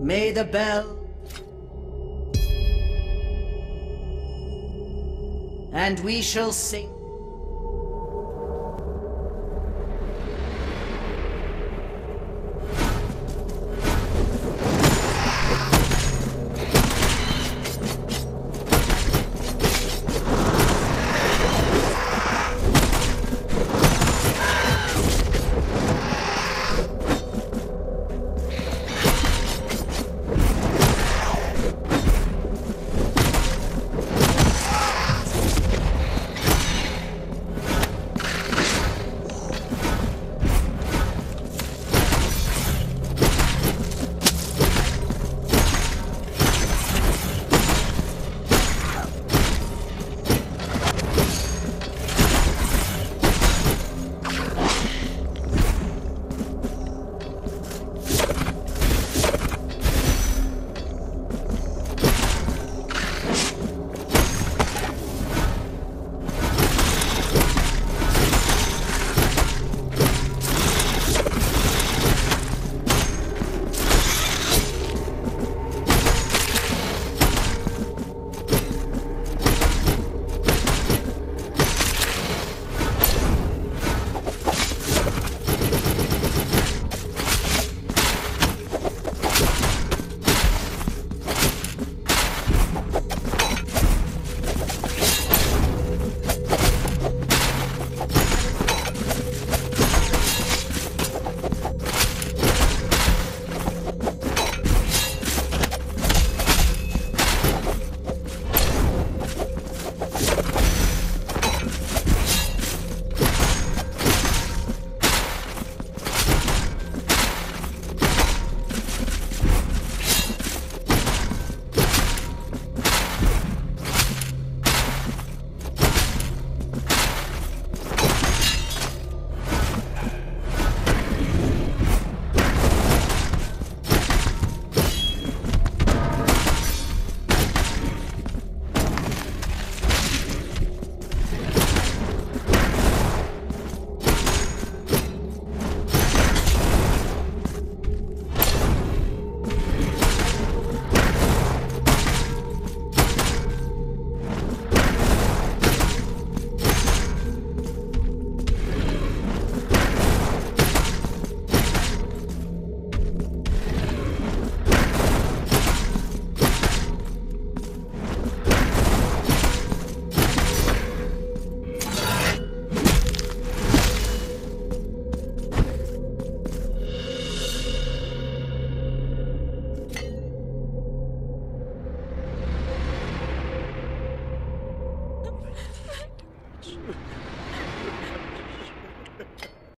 May the bell and we shall sing.